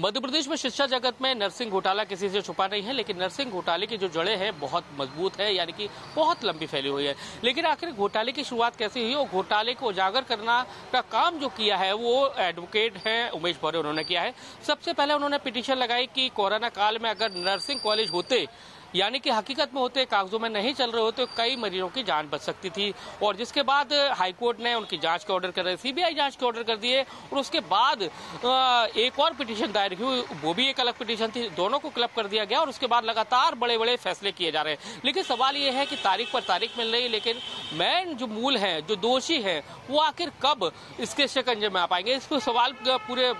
मध्य प्रदेश में शिक्षा जगत में नर्सिंग घोटाला किसी से छुपा नहीं है, लेकिन नर्सिंग घोटाले की जो जड़ें हैं, बहुत मज़बूत है, यानी कि बहुत लंबी फैली हुई है। लेकिन आखिर घोटाले की शुरुआत कैसे हुई? और घोटाले को उजागर करना का काम जो किया है, वो एडवोकेट हैं उमेश भौरे उन्होंने किया है। सबसे पहले उन्होंने पिटिशन लगाई कि कोरोना काल में अगर नर्सिंग कॉलेज होते यानी कि हकीकत में होते कागजों में नहीं चल रहे होते, कई मरीजों की जान बच सकती थी। और जिसके बाद हाईकोर्ट ने उनकी जाँच के ऑर्डर कर रहे सीबीआई जाँच के ऑर्डर कर दिए और उसके बाद एक और पिटीशन दायर हुई, वो भी एक अलग पिटीशन थी, दोनों को क्लब कर दिया गया और उसके बाद लगातार बड़े बड़े फैसले किए जा रहे हैं। लेकिन सवाल ये है कि तारीख पर तारीख मिल रही है, लेकिन मैन जो मूल है, जो दोषी है, वो आखिर कब इसके शिकंजे में आ पाएँगे? इस सवाल पूरे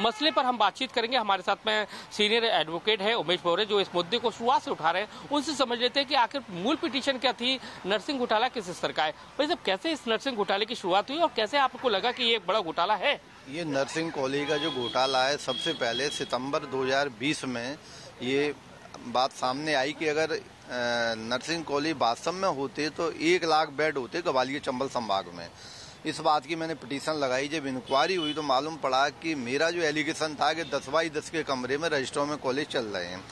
मसले पर हम बातचीत करेंगे। हमारे साथ में सीनियर एडवोकेट है उमेश भोरे जो इस मुद्दे को शुरुआत से उठा रहे हैं, उनसे समझ लेते हैं कि आखिर मूल पिटीशन क्या थी? नर्सिंग घोटाला किस स्तर का है? भाई साहब, कैसे इस नर्सिंग घोटाले की शुरुआत हुई और कैसे आपको लगा कि ये एक बड़ा घोटाला है? ये नर्सिंग कॉलेज का जो घोटाला है, सबसे पहले सितंबर 2020 में ये बात सामने आई कि अगर नर्सिंग कॉलेज वास्तव में होते तो एक लाख बेड होते ग्वालियर चंबल संभाग में। इस बात की मैंने पिटीशन लगाई, जब इंक्वायरी हुई तो मालूम पड़ा कि मेरा जो एलिगेशन था कि दस बाई दस के कमरे में रजिस्टरों में कॉलेज चल रहे हैं।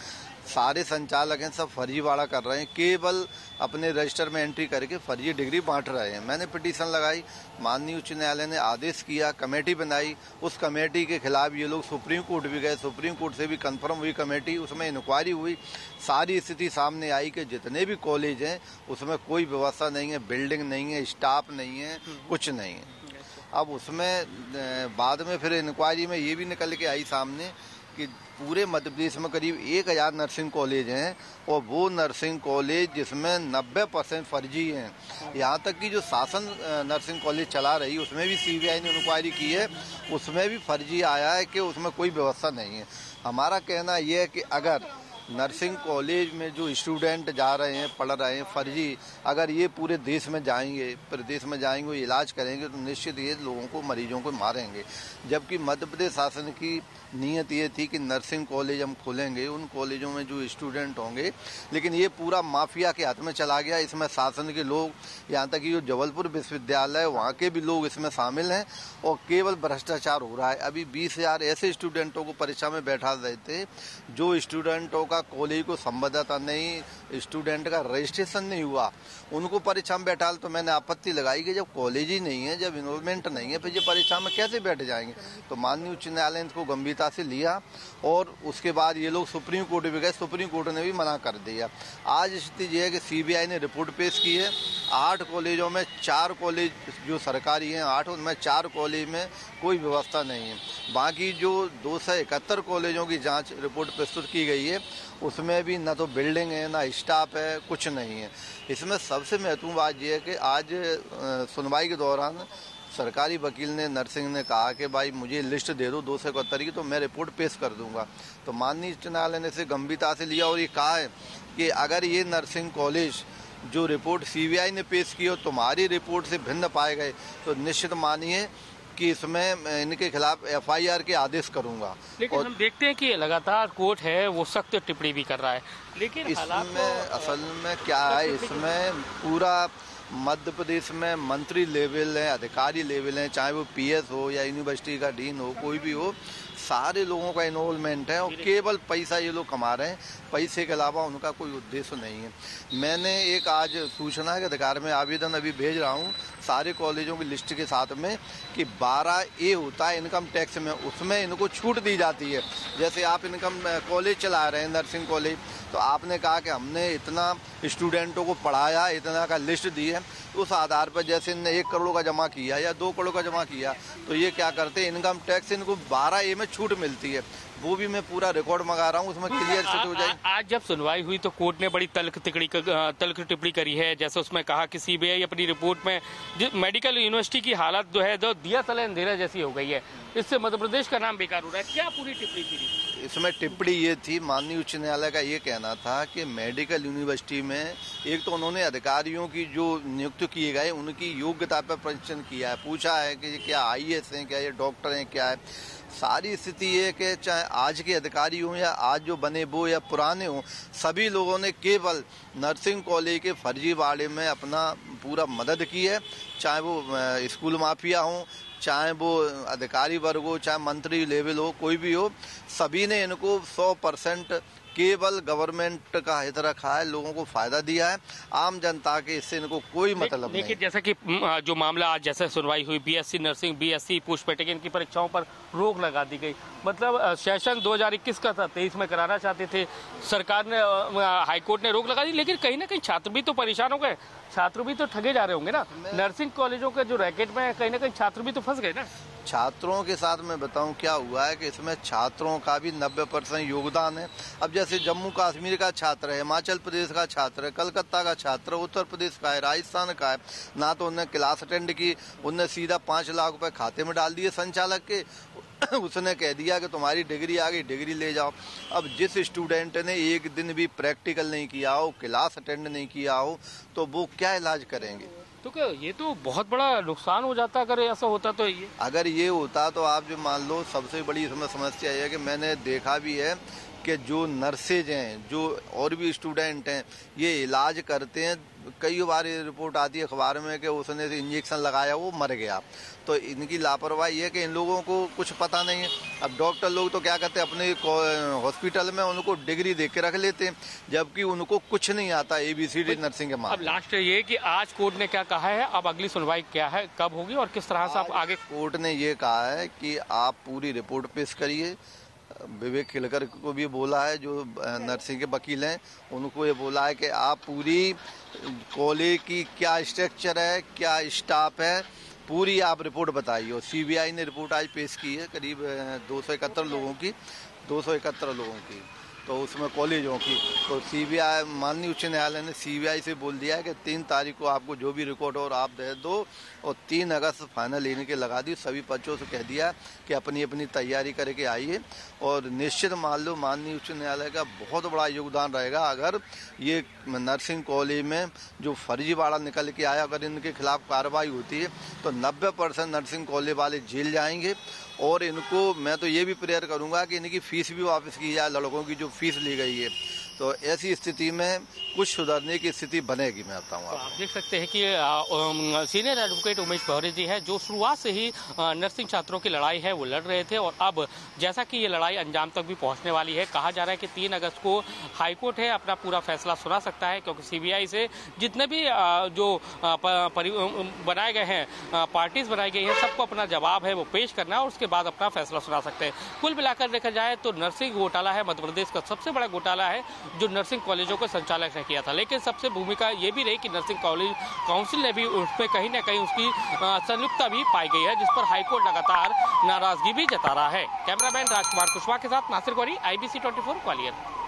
सारे संचालक हैं, सब फर्जीवाड़ा कर रहे हैं। केवल अपने रजिस्टर में एंट्री करके फर्जी डिग्री बांट रहे हैं। मैंने पिटीशन लगाई, माननीय उच्च न्यायालय ने आदेश किया, कमेटी बनाई। उस कमेटी के खिलाफ ये लोग सुप्रीम कोर्ट भी गए, सुप्रीम कोर्ट से भी कंफर्म हुई कमेटी, उसमें इंक्वायरी हुई। सारी स्थिति सामने आई कि जितने भी कॉलेज हैं, उसमें कोई व्यवस्था नहीं है बिल्डिंग नहीं है स्टाफ नहीं है, कुछ नहीं है। अब उसमें बाद में फिर इंक्वायरी में ये भी निकल के आई सामने कि पूरे मध्य प्रदेश में करीब एक हज़ार नर्सिंग कॉलेज हैं और वो नर्सिंग कॉलेज जिसमें 90 परसेंट फर्जी हैं। यहाँ तक कि जो शासन नर्सिंग कॉलेज चला रही उसमें भी सीबीआई ने इंक्वायरी की है, उसमें भी फर्जी आया है कि उसमें कोई व्यवस्था नहीं है। हमारा कहना यह है कि अगर नर्सिंग कॉलेज में जो स्टूडेंट जा रहे हैं, पढ़ रहे हैं, फर्जी, अगर ये पूरे देश में जाएँगे, प्रदेश में जाएँगे इलाज करेंगे तो निश्चित ये लोगों को, मरीजों को मारेंगे। जबकि मध्य प्रदेश शासन की नीयत ये थी कि नर्सिंग कॉलेज हम खोलेंगे, उन कॉलेजों में जो स्टूडेंट होंगे, लेकिन ये पूरा माफिया के हाथ में चला गया। इसमें शासन के लोग, यहाँ तक कि जो जबलपुर विश्वविद्यालय है, वहाँ के भी लोग इसमें शामिल हैं, और केवल भ्रष्टाचार हो रहा है। अभी बीस हज़ार ऐसे स्टूडेंटों को परीक्षा में बैठा थे जो स्टूडेंटों का कॉलेज को संबद्धता नहीं स्टूडेंट का रजिस्ट्रेशन नहीं हुआ। उनको परीक्षा में बैठा तो मैंने आपत्ति लगाई कि जब कॉलेज ही नहीं है, जब इन्वॉल्वमेंट नहीं है, फिर ये परीक्षा में कैसे बैठ जाएँगे? तो माननीय उच्च न्यायालय ने इसको गंभीरता से लिया और उसके बाद ये लोग सुप्रीम कोर्ट भी गए, सुप्रीम कोर्ट ने भी मना कर दिया। आज स्थिति यह है कि सीबीआई ने रिपोर्ट पेश की है। आठ कॉलेजों में चार कॉलेज जो सरकारी हैं, आठ उनमें चार कॉलेज में कोई व्यवस्था नहीं है। बाकी जो दो सौ इकहत्तर कॉलेजों की जाँच रिपोर्ट प्रस्तुत की गई है उसमें भी ना तो बिल्डिंग है, ना स्टाफ है, कुछ नहीं है। इसमें सबसे महत्वपूर्ण बात यह है कि आज सुनवाई के दौरान सरकारी वकील ने, नर्सिंग ने कहा कि भाई मुझे लिस्ट दे दो दो सौ इकहत्तर की तो मैं रिपोर्ट पेश कर दूँगा। तो माननीय उच्च न्यायालय ने इसे गंभीरता से लिया और ये कहा है कि अगर ये नर्सिंग कॉलेज जो रिपोर्ट सीबीआई ने पेश की और तुम्हारी रिपोर्ट से भिन्न पाए गए। तो निश्चित मानिए कि इसमें इनके खिलाफ एफआईआर के आदेश करूँगा। लेकिन और हम देखते हैं कि लगातार कोर्ट है वो सख्त टिप्पणी भी कर रहा है। लेकिन इसमें तो असल में क्या है इसमें पूरा मध्य प्रदेश में मंत्री लेवल है अधिकारी लेवल है चाहे वो पीएस हो या यूनिवर्सिटी का डीन हो कोई भी हो सारे लोगों का इन्वॉल्वमेंट है और केवल पैसा ये लोग कमा रहे हैं। पैसे के अलावा उनका कोई उद्देश्य नहीं है। मैंने एक आज सूचना के अधिकार में आवेदन अभी भेज रहा हूँ सारे कॉलेजों की लिस्ट के साथ में कि 12 ए होता है इनकम टैक्स में। उसमें इनको छूट दी जाती है। जैसे आप इनकम कॉलेज चला रहे हैं नर्सिंग कॉलेज तो आपने कहा कि हमने इतना स्टूडेंटों को पढ़ाया इतना का लिस्ट दी है। उस आधार पर जैसे इनने एक करोड़ का जमा किया या दो करोड़ का जमा किया तो ये क्या करते हैं? इनकम टैक्स इनको बारह ए में छूट मिलती है। वो भी मैं पूरा रिकॉर्ड मंगा रहा हूँ उसमें क्लियर हो जाए आज जब सुनवाई हुई तो कोर्ट ने बड़ी तल्ख तिकड़ी तल्ख टिप्पणी करी है जैसे उसमें कहा कि सीबीआई अपनी रिपोर्ट में मेडिकल यूनिवर्सिटी की हालत जो है जो दिया तले अंधेरा जैसी हो गई है। इससे मध्य प्रदेश का नाम बेकार हो रहा है। क्या पूरी टिप्पणी थी इसमें टिप्पणी ये थी, माननीय उच्च न्यायालय का ये कहना था कि मेडिकल यूनिवर्सिटी में एक तो उन्होंने अधिकारियों की जो नियुक्त किए गए, उनकी योग्यता पर परीक्षण किया है। पूछा है कि क्या आई एस हैं, क्या ये डॉक्टर हैं, क्या है? सारी स्थिति ये कि चाहे आज के अधिकारी हों या आज जो बने वो या पुराने हों, सभी लोगों ने केवल नर्सिंग कॉलेज के फर्जीवाड़े में अपना पूरा मदद की है, चाहे वो स्कूल माफिया हों, चाहे वो अधिकारी वर्ग हो, चाहे मंत्री लेवल हो, कोई भी हो, सभी ने इनको 100 परसेंट केवल गवर्नमेंट का हित रखा है लोगों को फ़ायदा दिया है। आम जनता के इससे इनको कोई मतलब नहीं। जैसा कि जो मामला आज जैसे सुनवाई हुई बीएससी नर्सिंग बीएससी पुष्पेटिक इनकी परीक्षाओं पर रोक लगा दी गई। मतलब सेशन 2021 का था तेईस में कराना चाहते थे। सरकार ने हाईकोर्ट ने रोक लगा दी लेकिन कहीं ना कहीं छात्र भी तो परेशान हो गए। छात्र भी तो ठगे जा रहे होंगे ना। नर्सिंग कॉलेजों के जो रैकेट में कहीं ना कहीं छात्र भी तो फंस गए ना। छात्रों के साथ मैं बताऊँ क्या हुआ है कि इसमें छात्रों का भी 90 परसेंट योगदान है। अब जैसे जम्मू कश्मीर का छात्र है, हिमाचल प्रदेश का छात्र है, कलकत्ता का छात्र है, उत्तर प्रदेश का है, राजस्थान का है, ना तो उन्हें क्लास अटेंड की उनने सीधा पाँच लाख रुपये खाते में डाल दिए, संचालक के उसने कह दिया कि तुम्हारी डिग्री आ गई, डिग्री ले जाओ। अब जिस स्टूडेंट ने एक दिन भी प्रैक्टिकल नहीं किया हो, क्लास अटेंड नहीं किया हो तो वो क्या इलाज करेंगे? तो क्या ये तो बहुत बड़ा नुकसान हो जाता अगर ऐसा होता तो ये? अगर ये होता तो आप जो मान लो सबसे बड़ी इसमें समस्या ये है कि मैंने देखा भी है कि जो नर्सेज हैं जो और भी स्टूडेंट हैं ये इलाज करते हैं। कई बार ये रिपोर्ट आती है अखबार में कि उसने इंजेक्शन लगाया वो मर गया। तो इनकी लापरवाही है कि इन लोगों को कुछ पता नहीं है। अब डॉक्टर लोग तो क्या करते हैं अपने हॉस्पिटल में उनको डिग्री दे के रख लेते हैं जबकि उनको कुछ नहीं आता A B C D nursing के अब मामले। लास्ट ये कि आज कोर्ट ने क्या कहा है अब अगली सुनवाई क्या है कब होगी और किस तरह से आप आगे कोर्ट ने ये कहा है कि आप पूरी रिपोर्ट पेश करिए। विवेक खिलकर को भी बोला है, जो नर्सिंग के वकील हैं, उनको ये बोला है कि आप पूरी कॉलेज की क्या स्ट्रक्चर है, क्या स्टाफ है, पूरी आप रिपोर्ट बताइए। और सीबीआई ने रिपोर्ट आज पेश की है, करीब दो सौ इकहत्तर लोगों की, दो सौ इकहत्तर लोगों की। तो उसमें कॉलेजों की तो सीबीआई माननीय उच्च न्यायालय ने सीबीआई से बोल दिया है कि तीन तारीख को आपको जो भी रिकॉर्ड और आप दे दो और तीन अगस्त फाइनल लेने के लगा दी सभी बच्चों से कह दिया कि अपनी अपनी तैयारी करके आइए और निश्चित मान लो माननीय उच्च न्यायालय का बहुत बड़ा योगदान रहेगा। अगर ये नर्सिंग कॉलेज में जो फर्जीवाड़ा निकल के आया, अगर इनके खिलाफ कार्रवाई होती है तो नब्बे परसेंट नर्सिंग कॉलेज वाले जेल जाएँगे और इनको मैं तो ये भी प्रेयर करूँगा कि इनकी फ़ीस भी वापस की जाए, लड़कों की जो फ़ीस ली गई है। तो ऐसी स्थिति में कुछ सुधारने की स्थिति बनेगी मैं बताऊँ तो आप देख सकते हैं कि सीनियर एडवोकेट उमेश भौरे जी है जो शुरुआत से ही नर्सिंग छात्रों की लड़ाई है वो लड़ रहे थे और अब जैसा कि ये लड़ाई अंजाम तक भी पहुँचने वाली है कहा जा रहा है कि तीन अगस्त को हाईकोर्ट है अपना पूरा फैसला सुना सकता है क्योंकि सीबीआई से जितने भी जो बनाए गए हैं पार्टीज़ बनाई गई हैं सबको अपना जवाब है वो पेश करना है और उसके बाद अपना फैसला सुना सकते हैं। कुल मिलाकर देखा जाए तो नर्सिंग घोटाला है मध्य प्रदेश का सबसे बड़ा घोटाला है जो नर्सिंग कॉलेजों के संचालक ने किया था। लेकिन सबसे भूमिका ये भी रही कि नर्सिंग कॉलेज काउंसिल ने भी उसमें कहीं ना कहीं उसकी संलिप्तता भी पाई गई है, जिस पर हाईकोर्ट लगातार नाराज़गी भी जता रहा है। कैमरामैन राजकुमार कुशवाहा के साथ नासिर गौरी आईबीसी 24 ग्वालियर।